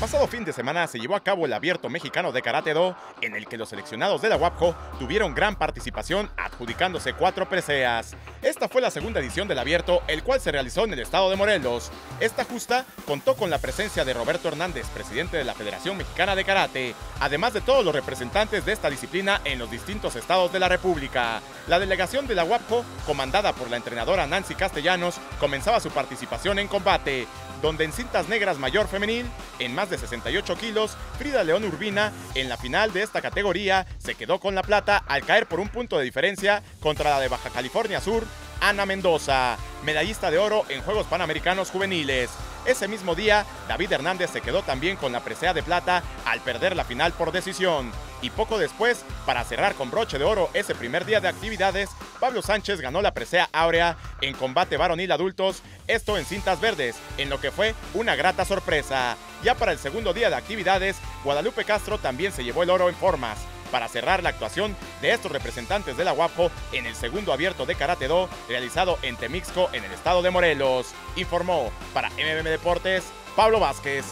pasado fin de semana se llevó a cabo el Abierto Mexicano de Karate Do, en el que los seleccionados de la UAPJO tuvieron gran participación adjudicándose cuatro preseas. Esta fue la segunda edición del Abierto, el cual se realizó en el estado de Morelos. Esta justa contó con la presencia de Roberto Hernández, presidente de la Federación Mexicana de Karate, además de todos los representantes de esta disciplina en los distintos estados de la República. La delegación de la UAPJO, comandada por la entrenadora Nancy Castellanos, comenzaba su participación en combate, donde en cintas negras mayor femenil, en más de 68 kilos, Frida León Urbina, en la final de esta categoría, se quedó con la plata al caer por un punto de diferencia contra la de Baja California Sur, Ana Mendoza, medallista de oro en Juegos Panamericanos Juveniles. Ese mismo día, David Hernández se quedó también con la presea de plata al perder la final por decisión. Y poco después, para cerrar con broche de oro ese primer día de actividades, Pablo Sánchez ganó la presea áurea en combate varonil adultos, esto en cintas verdes, en lo que fue una grata sorpresa. Ya para el segundo día de actividades, Guadalupe Castro también se llevó el oro en formas para cerrar la actuación de estos representantes de la UAPJO en el segundo abierto de Karate Do realizado en Temixco en el estado de Morelos. Informó para MMM Deportes Pablo Vázquez.